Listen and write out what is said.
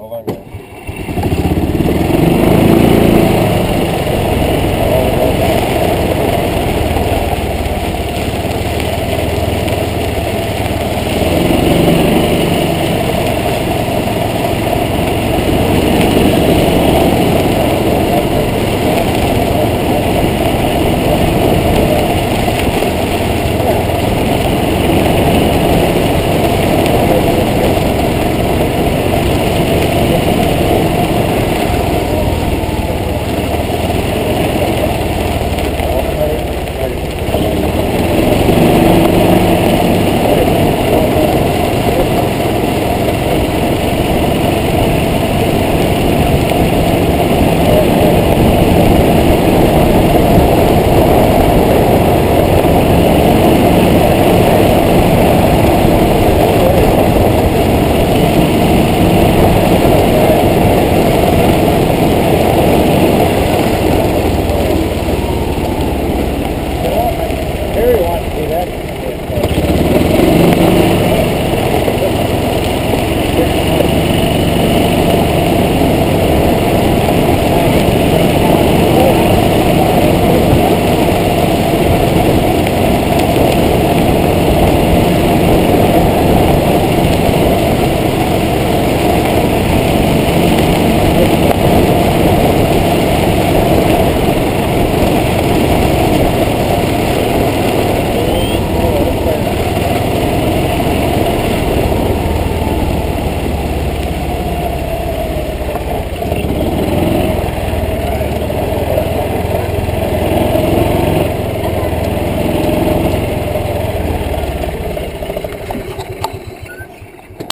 Okay, man.